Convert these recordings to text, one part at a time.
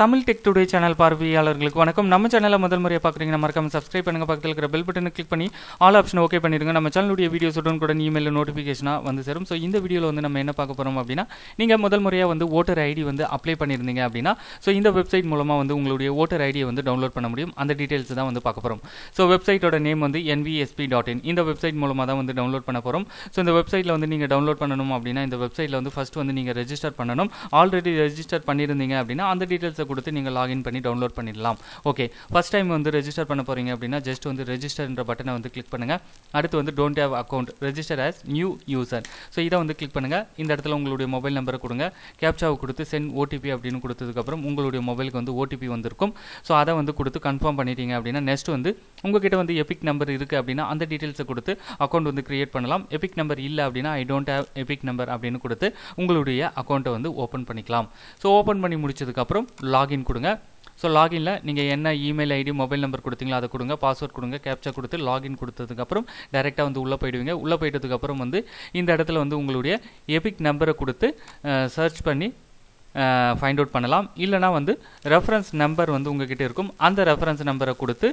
Tamil tech today channel பார்வையாளர்களுக்கு வணக்கம். நம்ம சேனலை முதல் முறையாக பார்க்குறீங்கன்னா மறக்காம சப்ஸ்கிரைப் பண்ணுங்க. பக்கத்தில் இருக்கிற பெல் பட்டனை கிளிக் பண்ணி ஆல் ஆப்ஷன் ஓகே பண்ணிடுங்க. நம்ம சேனலுடைய வீடியோஸ் கூட இமெயில் நோட்டிஃபிகேஷனாக வந்து சேரும். ஸோ இந்த வீடியோவில் வந்து நம்ம என்ன பார்க்க போகிறோம் அப்படின்னா நீங்கள் முதல் முறையாக வந்து ஓட்டர் ஐடி வந்து அப்ளை பண்ணியிருந்தீங்க அப்படின்னா ஸோ இந்த வெப்சைட் மூலமாக வந்து உங்களுடைய ஓட்டர் ஐடியை வந்து டவுன்லோட் பண்ண முடியும். அந்த டீட்டெயில்ஸ் தான் வந்து பார்க்க போகிறோம் ஸோ வெப்சைட்டோட நேம் வந்து என்விஎஸ்பி டாட் இன் இந்த வெப்சைட் மூலமாக தான் வந்து டவுன்லோட் பண்ண போகிறோம் ஸோ இந்த வெப்சைட்டில் வந்து நீங்கள் டவுன்லோட் பண்ணணும் அப்படின்னா இந்த வெப்சைட்டில் வந்து ஃபஸ்ட் வந்து நீங்கள் ரெஜிஸ்டர் பண்ணணும். ஆல்ரெடி ரெஜிஸ்டர் பண்ணியிருந்தீங்க அப்படின்னா அந்த டீட்டெயில்ஸை கொடுத்து நீங்கள் லாகின் பண்ணி டவுன்லோட் பண்ணிடலாம். ஓகே ஃபஸ்ட் டைம் வந்து ரெஜிஸ்டர் பண்ண போகிறீங்க அப்படின்னா ஜஸ்ட் வந்து ரெஜிஸ்டர்ன்ற பட்டனை வந்து கிளிக் பண்ணுங்கள் அடுத்து வந்து don't have account register as new user so இதை வந்து கிளிக் பண்ணுங்கள் இந்த இடத்துல உங்களுடைய மொபைல் நம்பரை கொடுங்க. கேப்சாவை கொடுத்து சென்ட் ஓடிபி அப்படின்னு கொடுத்ததுக்கப்புறம் உங்களுடைய மொபைலுக்கு வந்து ஓடிபி வந்திருக்கும். ஸோ அதை வந்து கொடுத்து கன்ஃபார்ம் பண்ணிட்டீங்க அப்படின்னா நெக்ஸ்ட் வந்து உங்ககிட்ட வந்து எபிக் நம்பர் இருக்குது அப்படின்னா அந்த டீட்டெயில்ஸை கொடுத்து அக்கௌண்ட் வந்து கிரியேட் பண்ணலாம். எபிக் நம்பர் இல்லை அப்படின்னா I don't have EPIC number அப்படின்னு கொடுத்து உங்களுடைய அக்கௌண்ட்டை வந்து ஓப்பன் பண்ணிக்கலாம். ஸோ ஓப்பன் பண்ணி முடிச்சதுக்கப்புறம் லாகின் கொடுங்க. ஸோ லாகினில் நீங்கள் என்ன இமெயில் ஐடி மொபைல் நம்பர் கொடுத்தீங்களோ அதை கொடுங்க. பாஸ்வேர்ட் கொடுங்க கேப்சா கொடுத்து லாகின் கொடுத்ததுக்கப்புறம் டேரெக்டாக வந்து உள்ளே போயிடுவீங்க. உள்ளே போயிட்டதுக்கப்புறம் வந்து இந்த இடத்துல வந்து உங்களுடைய எபிக் நம்பரை கொடுத்து சர்ச் பண்ணி ஃபைண்ட் அவுட் பண்ணலாம். இல்லைனா வந்து ரெஃபரன்ஸ் நம்பர் வந்து உங்ககிட்ட இருக்கும். அந்த ரெஃபரன்ஸ் நம்பரை கொடுத்து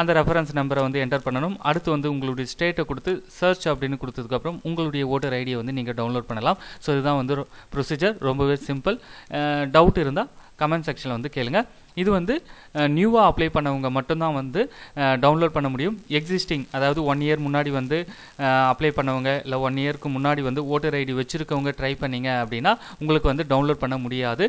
அந்த ரெஃபரன்ஸ் நம்பரை வந்து என்டர் பண்ணணும். அடுத்து வந்து உங்களுடைய ஸ்டேட்டை கொடுத்து சர்ச் அப்படின்னு கொடுத்ததுக்கப்புறம் உங்களுடைய ஓட்டர் ஐடியை வந்து நீங்கள் டவுன்லோட் பண்ணலாம். ஸோ இதுதான் வந்து ப்ரொசீஜர் ரொம்பவே சிம்பிள் டவுட் இருந்தால் கமெண்ட் செக்ஷனில் வந்து கேளுங்க. இது வந்து நியூவாக அப்ளை பண்ணவங்க மட்டும்தான் வந்து டவுன்லோட் பண்ண முடியும். எக்ஸிஸ்டிங் அதாவது ஒன் இயர் முன்னாடி வந்து அப்ளை பண்ணவங்க இல்லை ஒன் இயருக்கு முன்னாடி வந்து ஓட்டர் ஐடி வச்சுருக்கவங்க ட்ரை பண்ணிங்க அப்படின்னா உங்களுக்கு வந்து டவுன்லோட் பண்ண முடியாது.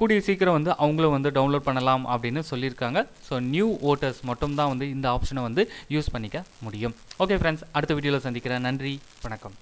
கூடிய சீக்கிரம் வந்து அவங்களும் வந்து டவுன்லோட் பண்ணலாம் அப்படின்னு சொல்லியிருக்காங்க. ஸோ நியூ ஓட்டர்ஸ் மட்டும்தான் வந்து இந்த ஆப்ஷனை வந்து யூஸ் பண்ணிக்க முடியும். ஓகே ஃப்ரெண்ட்ஸ் அடுத்த வீடியோவில் சந்திக்கிறேன். நன்றி வணக்கம்.